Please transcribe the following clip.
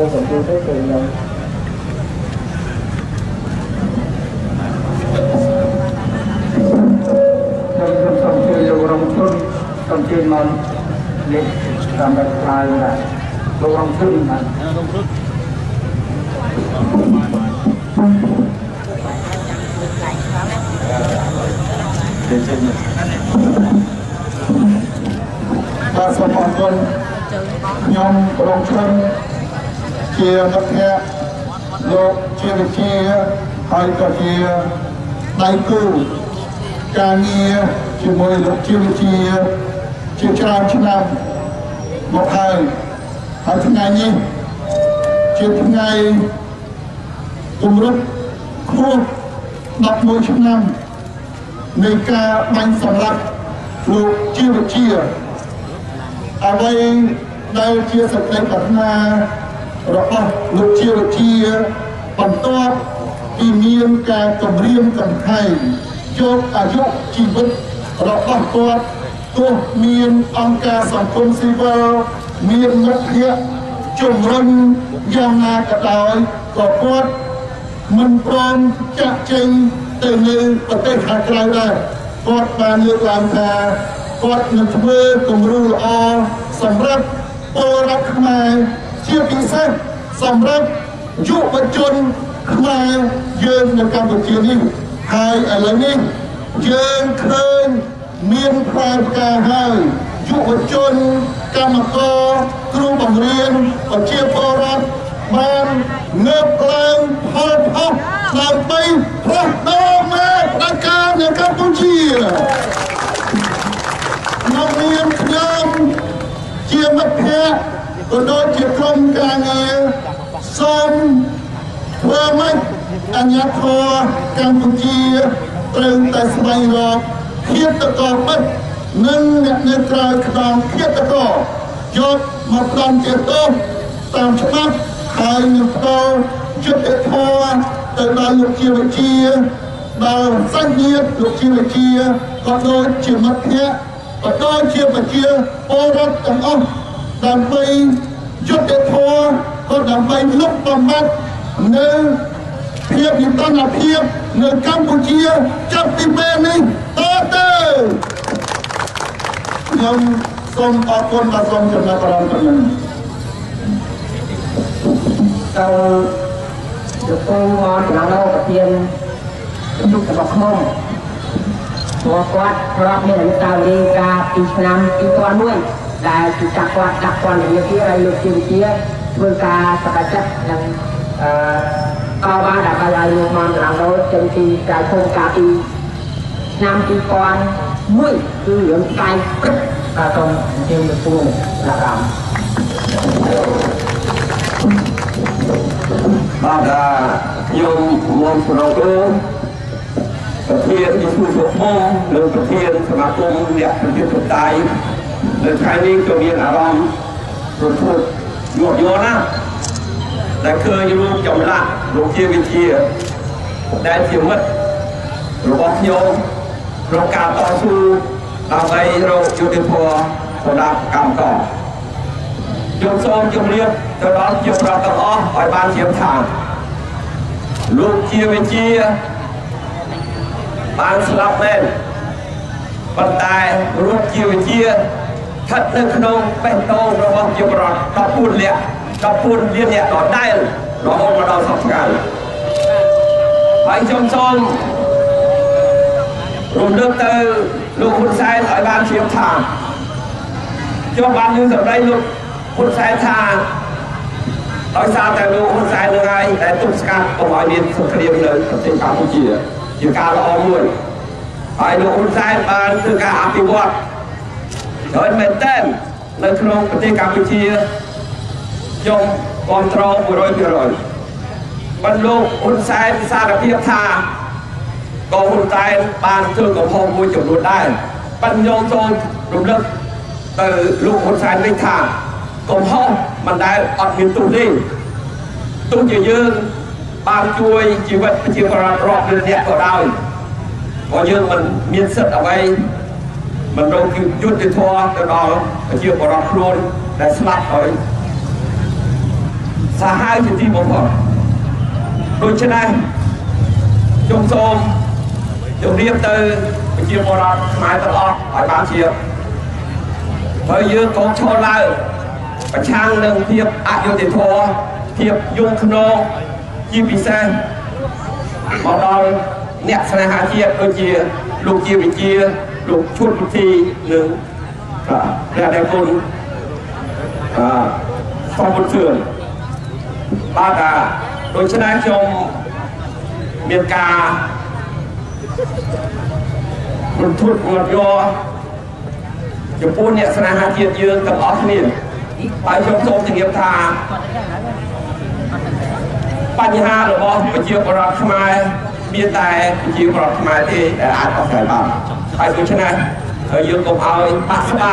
ចូលសំដៅទៅគឺខ្ញុំខ្ញុំសូមជួយលោករងទុនសូមជួយមកលេខតាមបែបផ្លាយណាលោករងទុនណាបាទសូមអរគុណខ្ញុំរងឈុន ជាមិត្តភក្តិលោកជាវិជាហើយក៏ជាដៃគូការងារជាមួយលោកជាវិជាជាច្រើនឆ្នាំមកហើយហើយថ្ងៃនេះជាថ្ងៃគម្រប់ខួប11ឆ្នាំនៃការបាញ់សម្លាប់លោកជាវិជាអ្វីដែលជាសក្តិប្រាថ្នា របស់លោកជាវិជាបន្ទាប់ពីមានការគម្រាមកំហែងយកអាយុជីវិតរបស់គាត់ទោះមានអង្គការសង្គមស៊ីវិលមានមុខភាគជំរុញយ៉ាងណាក៏ដោយក៏គាត់មិនព្រមចាក់ចេញទៅនៅប្រទេសខាងក្រៅដែរគាត់បានលើកឡើងថាគាត់នឹងធ្វើគំរូល្អសម្រាប់ពលរដ្ឋខ្មែរ ជាពិសេសសម្រាប់យុវជនខ្មែរយើងនៅកម្ពុជានេះហើយឥឡូវនេះយើងឃើញមានផ្លែផ្កាហើយយុវជនកម្មករគ្រូបង្រៀនប្រជាពលរដ្ឋបានងើបឡើងផលផុសដើម្បីផ្លាស់ប្ដូរមេផ្ដាច់ការនៅកម្ពុជាក្នុងនាមខ្ញុំជាមិត្តភក្តិ ក៏ដូចជាក្រុមការងារសូមធ្វើម៉េចអញ្ញាធរកម្ពុជាត្រូវតែស្វែងរកឃាតករបិទនិងអ្នកនៅក្រៅខ្នងឃាតករយកមកផ្ដន់ជាទោសតាមច្បាប់ហើយនឹងផ្ដល់យុត្តិធម៌ទៅដល់លោកជាវិជាដល់សញ្ញាតលោកជាវិជាក៏ដូចជាមិត្តភក្តិក៏ដូចជាប្រជាពលរដ្ឋទាំងអស់ ដើម្បីយុទ្ធធម៌ក៏ដើម្បីលុបបំបាត់នៅភាពយុត្តិធម៌ភាពនៅកម្ពុជាចាប់ពីពេលនេះតទៅខ្ញុំសូមអរគុណបាទសូមចំណាប់អារម្មណ៍ប៉ុណ្ណឹងតើចំពោះមកដំណើរប្រធានយុទ្ធរបស់ខ្ញុំ ព្រោះគាត់ធ្លាប់មានអនុស្សាវរីយ៍កាលពីឆ្នាំ2001ដែលគឺចាប់គាត់ដាក់គាត់នាទីហើយលោកជាវិជាធ្វើការសកចិត្តនិងអឺកោបានដើម្បីឲ្យលោកមកចំណាំលោកចេញពីការភូមិកាលពីឆ្នាំ2001គឺរឿងស្កាយព្រឹកបាទសូមអញ្ជើញលោកពូដាក់អារម្មណ៍បាទអាខ្ញុំមុំប្រងគ្រូ ប្រធានយុវជនផងនិងប្រធានសមាគមអ្នកប្រជាធិបតេយ្យនៅថ្ងៃនេះក៏មានអារម្មណ៍ប្រទល់យល់យល់ណាស់ដែលឃើញរូបចម្លាក់លោកជាវិជាដែលជាមិត្តរបស់ខ្ញុំក្នុងការតស៊ូដើម្បីរកយុត្តិធម៌សម្រាប់កម្មករខ្ញុំសូមជម្រាបទៅដល់ជាប្រដ្ឋទាំងអស់ឲ្យបានជ្រាបថាលោកជាវិជា បានស្លាប់មែនប៉ុន្តែរូបជាវិជាស្ថិតនៅក្នុងបេះដូងរបស់ជាប្រដ្ឋ14លាក់14លានអ្នកដដែលរហូតមកដល់សពថ្ងៃហើយខ្ញុំសូមរំលឹកទៅលោកហ៊ុនសែនឲ្យបានជ្រាបថាខ្ញុំបានលើសម្ដីលោកហ៊ុនសែនថាដោយសារតែលោកហ៊ុនសែននឹងហើយដែលទប់ស្កាត់កុំឲ្យមានសង្គ្រាមនៅប្រទេសកម្ពុជា ជាការល្អមួយហើយលោកហ៊ុនសែនបានធ្វើការអភិវឌ្ឍដោយមែនតើនៅក្នុងប្រទេសកម្ពុជាខ្ញុំគ្រប់គ្រង100%បានលោកហ៊ុនសែនសារភាពថាក៏ហ៊ុនសែនបានធ្វើកំហុសមួយចំនួនដែរបានខ្ញុំសូមរំលឹកទៅលោកហ៊ុនសែនវិញថាកំហុសមិនដែលអត់មានទោសទេទោះជាយើង បានជួយជីវិតប្រជាពលរដ្ឋរាប់លានអ្នកក៏ដោយក៏យើងមិនមានសិទ្ធិអ្វីមិនរកយុត្តិធម៌ទៅដល់ប្រជាពលរដ្ឋខ្លួនដែលស្លាប់ហើយសសាហាវជាទីបំផុតដូច្នេះខ្ញុំសូមជម្រាបទៅប្រជាពលរដ្ឋខ្មែរទាំងអស់ឲ្យបានជាហើយយើងកុំឈរឡើងប្រឆាំងនឹងភាពអយុត្តិធម៌ភាពយងខ្នង ជាពិសេសមកដល់អ្នកស្នេហាជាតិដូចជាលោកជាវិជាលោកឈុតវិធីនិងព្រះដែលគុណអឺសំពុទ្ធឿនបាទអាដូច្នេះខ្ញុំមានការរំភើបងត់យកចំពោះអ្នកស្នេហាជាតិយើងទាំងអស់គ្នាហើយខ្ញុំសូមជម្រាបថា បញ្ហារបស់ប្រជាពលរដ្ឋខ្មែរមានតែប្រជាពលរដ្ឋខ្មែរទេដែលអាចដោះស្រាយបានហើយដូច្នេះយើងកុំឲ្យបាក់ស្បា